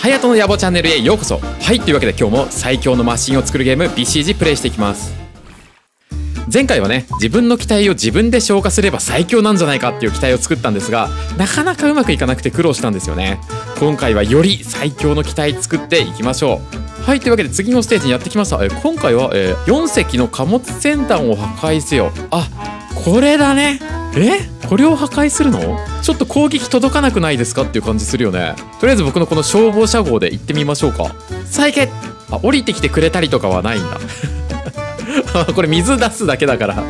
ハヤトの野望チャンネルへようこそ。はいというわけで今日も最強のマシンを作るゲーム BCG プレイしていきます。前回はね自分の機体を自分で消化すれば最強なんじゃないかっていう機体を作ったんですがなかなかうまくいかなくて苦労したんですよね。今回はより最強の機体作っていきましょう。はいというわけで次のステージにやってきました。え今回は、えー、4隻の貨物船団を破壊せよ。あこれだね。え？これを破壊するの？ちょっと攻撃届かなくないですかっていう感じするよね。とりあえず僕のこの消防車号で行ってみましょうか。さあ行けあ降りてきてくれたりとかはないんだ。これ水出すだけだから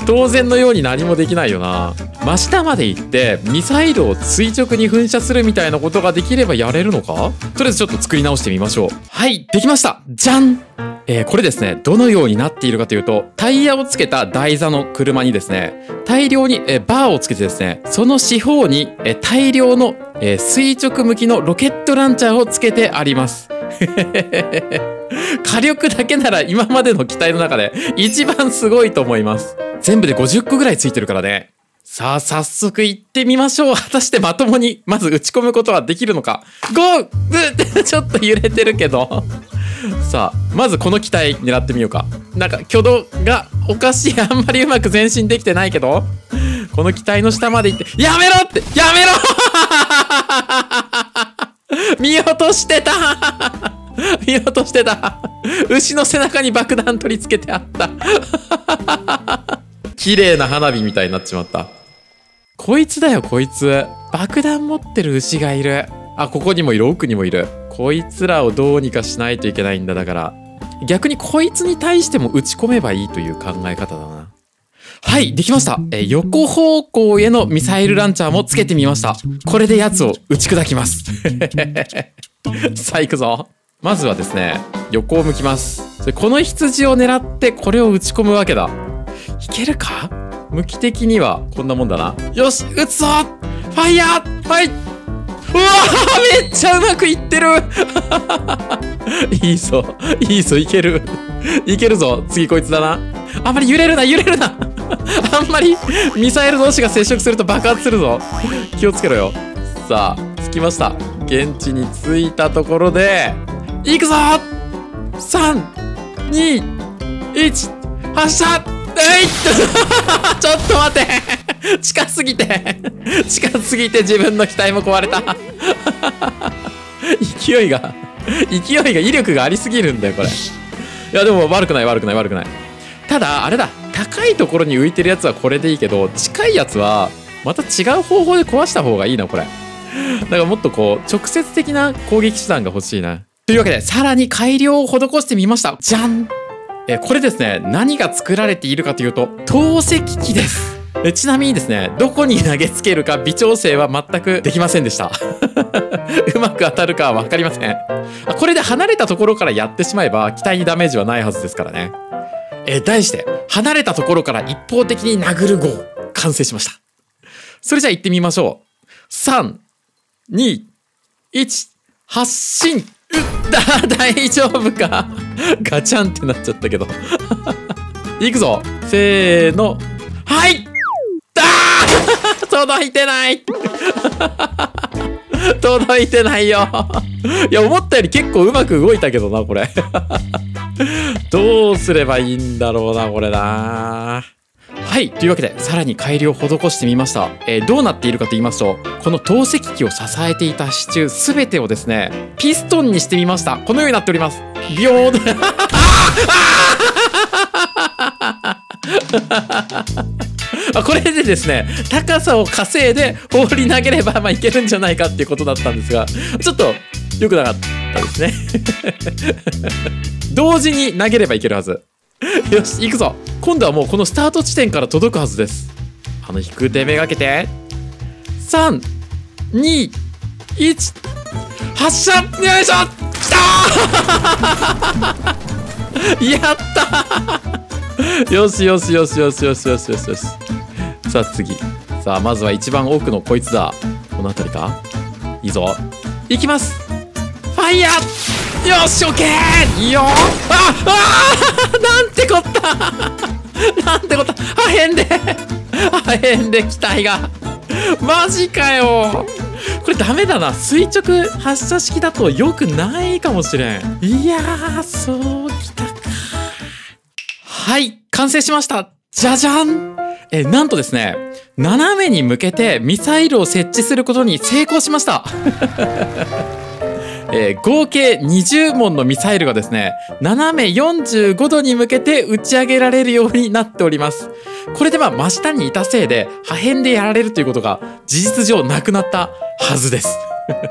当然のように何もできないよな。真下まで行ってミサイルを垂直に噴射するみたいなことができればやれるのか？とりあえずちょっと作り直してみましょう。はいできました。じゃん。えー、これですね、どのようになっているかというと、タイヤをつけた台座の車にですね、大量に、えー、バーをつけてですね、その四方に、えー、大量の、え垂直向きのロケットランチャーをつけてあります。火力だけなら今までの機体の中で一番すごいと思います。全部で50個ぐらいついてるからね。さあ、早速行ってみましょう。果たしてまともに、まず打ち込むことはできるのか。ゴーっ ちょっと揺れてるけど。さあ、まずこの機体狙ってみようか。なんか挙動がおかしい。あんまりうまく前進できてないけど。この機体の下まで行って、やめろってやめろ 見落としてた 見落としてた牛の背中に爆弾取り付けてあった 綺麗な花火みたいになっちまった。こいつだよ、こいつ。爆弾持ってる牛がいる。あ、ここにもいる、奥にもいる。こいつらをどうにかしないといけないんだ、だから。逆にこいつに対しても打ち込めばいいという考え方だな。はい、できました。え横方向へのミサイルランチャーもつけてみました。これで奴を打ち砕きます。さあ行くぞ。まずはですね、横を向きます。この羊を狙ってこれを打ち込むわけだ。いけるか？向き的にはこんなもんだな。よし、撃つぞファイヤーファイうわめっちゃうまくいってる いいぞ。いいぞ、いける。いけるぞ。次こいつだな。あんまり揺れるな、揺れるな あんまりミサイル同士が接触すると爆発するぞ。気をつけろよ。さあ、着きました。現地に着いたところで、行くぞ !3、2、1、発射。えい ちょっと待って。近すぎて。近すぎて自分の機体も壊れた。勢いが勢いが威力がありすぎるんだよこれ。いやでも悪くない悪くない悪くない。ただあれだ。高いところに浮いてるやつはこれでいいけど近いやつはまた違う方法で壊した方がいいなこれ。だからもっとこう直接的な攻撃手段が欲しいな。というわけでさらに改良を施してみました。じゃん。えこれですね何が作られているかというと透析機です。えちなみにですねどこに投げつけるか微調整は全くできませんでした。うまく当たるかは分かりません。これで離れたところからやってしまえば機体にダメージはないはずですからね。え題して、離れたところから一方的に殴る号、完成しました。それじゃあ行ってみましょう。3、2、1、発進、大丈夫か？ガチャンってなっちゃったけど。行くぞ。せーの。はいだー！届いてない。届いてないよ。いや、思ったより結構うまく動いたけどな、これ。どうすればいいんだろうな、これな。はい。というわけで、さらに改良を施してみました。えー、どうなっているかと言いますと、この透析機を支えていた支柱すべてをですね、ピストンにしてみました。このようになっております。ビョーあこれでですね、高さを稼いで放り投げれば、まあ、いけるんじゃないかっていうことだったんですが、ちょっと良くなかったですね。同時に投げればいけるはず。よし、行くぞ。今度はもうこのスタート地点から届くはずです。あの、引く手めがけて。3、2、1、発射よいしょきた やったよしよしよしよしよしよしよしよし。さあ次。さあ、まずは一番奥のこいつだ。この辺りか?いいぞ。いきますファイヤーよしオッケー。いいよああなんてこった。なんてこった。破片で。破片で機体が。マジかよ。これダメだな。垂直発射式だと良くないかもしれん。いやーそうきたか。はい完成しました。じゃじゃん。えなんとですね。斜めに向けてミサイルを設置することに成功しましたえー、合計20門のミサイルがですね、斜め45度に向けて打ち上げられるようになっております。これでまあ真下にいたせいで破片でやられるということが事実上なくなったはずです。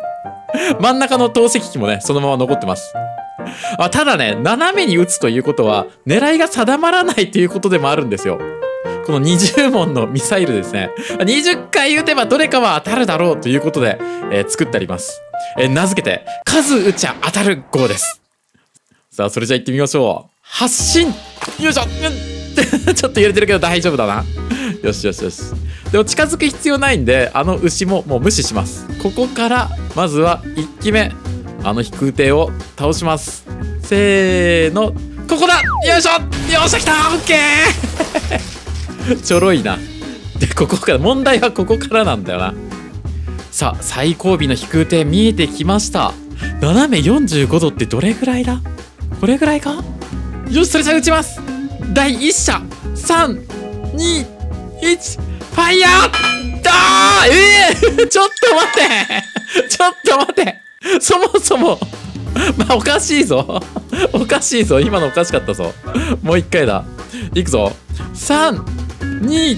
真ん中の投石機もね、そのまま残ってます。あただね、斜めに打つということは狙いが定まらないということでもあるんですよ。この20門のミサイルですね。20回撃てばどれかは当たるだろうということで、えー、作ってあります。えー、名付けて、数撃ちゃ当たる号です。さあ、それじゃあ行ってみましょう。発進よいしょうん ちょっと揺れてるけど大丈夫だな。よしよしよし。でも近づく必要ないんで、あの牛ももう無視します。ここから、まずは1機目、あの飛空艇を倒します。せーの、ここだよいしょよっしゃ来たオッケー ちょろいな。で、ここから、問題はここからなんだよな。さあ最後尾の飛空艇見えてきました。斜め45度ってどれぐらいだ？これぐらいか？よしそれじゃあ撃ちます。第1射。321ファイヤーだー！ええ！ー、ちょっと待って！ちょっと待って！そもそもまあおかしいぞ。おかしいぞ。今のおかしかったぞ。もう一回だ。いくぞ。3 2、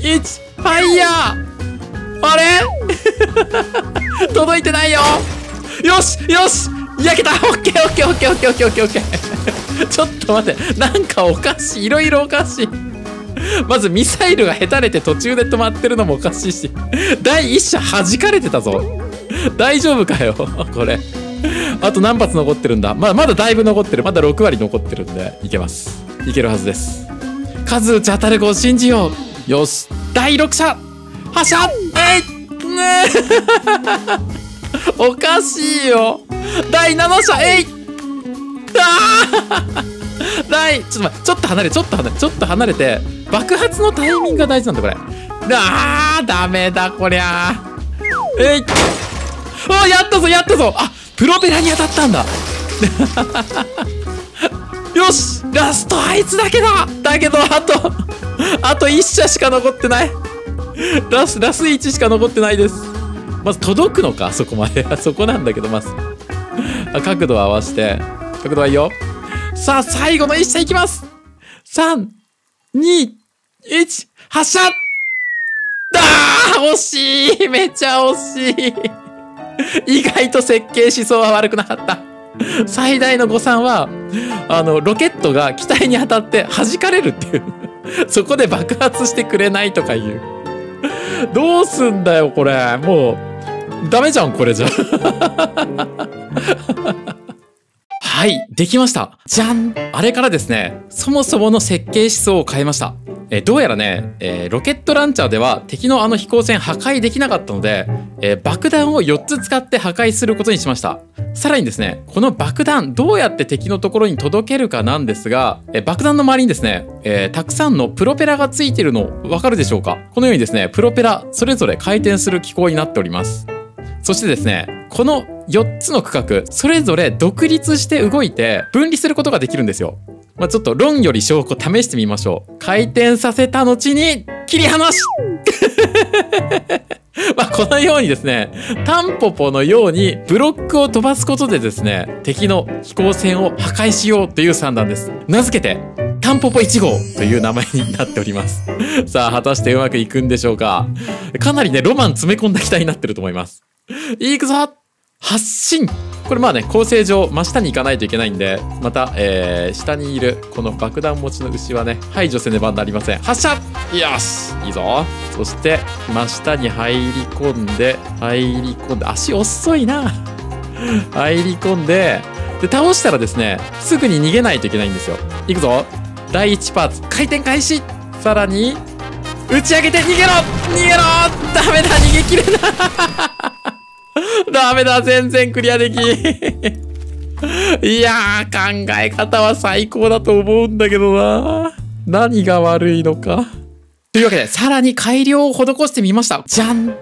1ファイヤー。あれ？届いてないよ。よしよし。焼けた。オッケーオッケーオッケーオッケーオッケーオッケーオッケー。ちょっと待って。なんかおかしい。いろいろおかしい。まずミサイルがへたれて途中で止まってるのもおかしいし。第1射弾かれてたぞ。大丈夫かよ これ。あと何発残ってるんだ。まだまだだいぶ残ってる。まだ6割残ってるんでいけます。いけるはずです。数打ち当たる子を信じよう。よし。第6射。発射。えいねおかしいよ。第7射。えい。あ第ちょっと待って。ちょっと離れちょっと離れ。ちょっと離れて。爆発のタイミングが大事なんだこれ。あーダメだこりゃ。えい。あやったぞやったぞ。あプロペラに当たったんだ。よしラストあいつだけだだけどあと あと1射しか残ってないラス、ラス1しか残ってないです。まず届くのかそこまで。そこなんだけど、まず。角度を合わせて。角度はいいよ。さあ、最後の1射いきます !3、2、1、発射だー惜しいめちゃ惜しい意外と設計思想は悪くなかった。最大の誤算は、あの、ロケットが機体に当たって弾かれるっていう。そこで爆発してくれないとかいう。どうすんだよ、これ。もう、ダメじゃん、これじゃ。はい、できました。じゃんあれからですね、そもそもの設計思想を変えました。えどうやらね、えー、ロケットランチャーでは敵のあの飛行船破壊できなかったので、えー、爆弾を4つ使って破壊することにしました。さらにですね、この爆弾どうやって敵のところに届けるかなんですが、え、爆弾の周りにですね、えたくさんのプロペラがついてるのわかるでしょうか？このようにですね、プロペラそれぞれ回転する機構になっております。そしてですね、この4つの区画、それぞれ独立して動いて分離することができるんですよ。まあ、ちょっと論より証拠試してみましょう。回転させた後に切り離し まあこのようにですね、タンポポのようにブロックを飛ばすことでですね、敵の飛行船を破壊しようという算段です。名付けて、タンポポ1号という名前になっております。さあ、果たしてうまくいくんでしょうかかなりね、ロマン詰め込んだ機体になってると思います。いくぞ発進これまあね、構成上、真下に行かないといけないんで、また、えー、下にいるこの爆弾持ちの牛はね、排除せねばなりません。発射!よし!いいぞ。そして、真下に入り込んで、入り込んで、足遅いな。入り込んで、で、倒したらですね、すぐに逃げないといけないんですよ。いくぞ。第1パーツ、回転開始。さらに、打ち上げて逃げろ!逃げろ!ダメだ逃げきれない。ダメだ、全然クリアできいやー、考え方は最高だと思うんだけどな。何が悪いのか。というわけで、さらに改良を施してみました。じゃん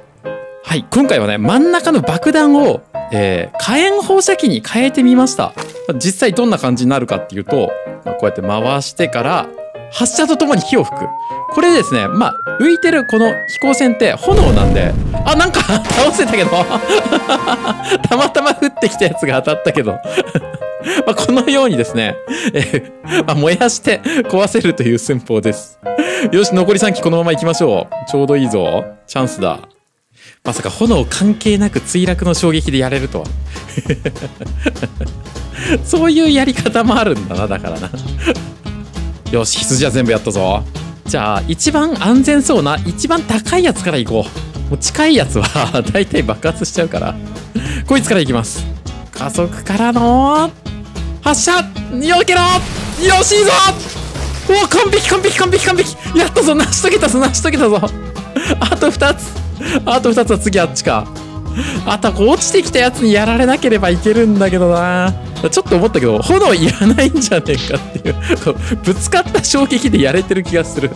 はい、今回はね、真ん中の爆弾を、えー、火炎放射器に変えてみました。実際どんな感じになるかっていうと、こうやって回してから、発射とともに火を吹く。これですね、まあ、浮いてるこの飛行船って炎なんで、あ、なんか 倒せたけど たまたま降ってきたやつが当たったけど まあこのようにですね、えまあ、燃やして壊せるという寸法です。よし、残り3機このまま行きましょう。ちょうどいいぞ。チャンスだ。まさか炎関係なく墜落の衝撃でやれるとは。そういうやり方もあるんだな、だからな。よし、羊は全部やったぞ。じゃあ、一番安全そうな、一番高いやつから行こう。もう近いやつは、だいたい爆発しちゃうから。こいつから行きます。加速からの、発射よけろよしいいぞお完璧完璧完璧完璧やったぞ成し遂げたぞ成し遂げたぞあと2つあと2つは次あっちか あとこう落ちてきたやつにやられなければいけるんだけどな。ちょっと思ったけど炎いらないんじゃねえかっていう。ぶつかった衝撃でやれてる気がする。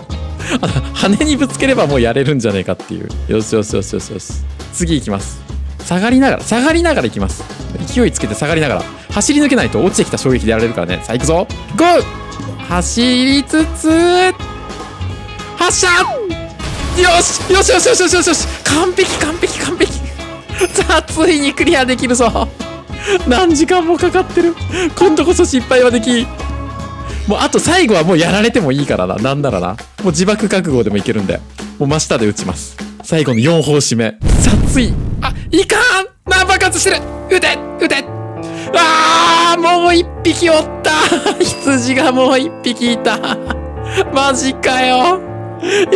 あ羽にぶつければもうやれるんじゃねえかっていう。よしよしよしよしよし。次行きます。下がりながら下がりながら行きます。勢いつけて下がりながら。走り抜けないと落ちてきた衝撃でやられるからね。さあ行くぞ。ゴー！走りつつ発射よしよし！よしよしよしよしよし！完璧完璧完璧。さあついにクリアできるぞ。何時間もかかってる。今度こそ失敗はできもうあと最後はもうやられてもいいからな。なんならな。もう自爆覚悟でもいけるんで。もう真下で撃ちます。最後の4砲締め。殺意あいかん。な爆発してる。撃て。撃て。あーもう一匹おった。羊がもう一匹いた。マジかよ。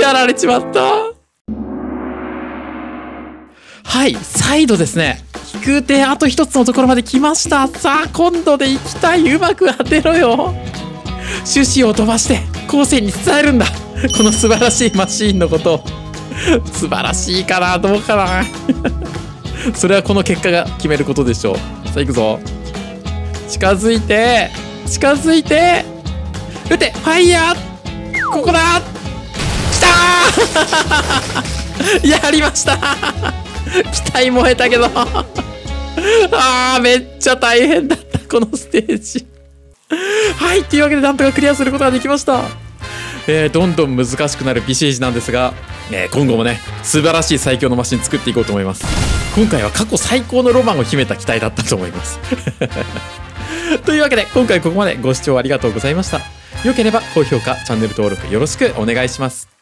やられちまった。はい再度ですね。飛空艇あと一つのところまで来ました。さあ今度で行きたい。うまく当てろよ。種子を飛ばして後世に伝えるんだ。この素晴らしいマシーンのこと。を素晴らしいかなどうかな。それはこの結果が決めることでしょう。さあ行くぞ。近づいて近づいて。撃てファイヤー。ここだ。きたー。やりました。機体燃えたけど。あーめっちゃ大変だったこのステージ。はいというわけでなんとかクリアすることができました。えーどんどん難しくなる BCG なんですが、えー今後もね素晴らしい最強のマシン作っていこうと思います。今回は過去最高のロマンを秘めた機体だったと思います。というわけで今回ここまでご視聴ありがとうございました。良ければ高評価チャンネル登録よろしくお願いします。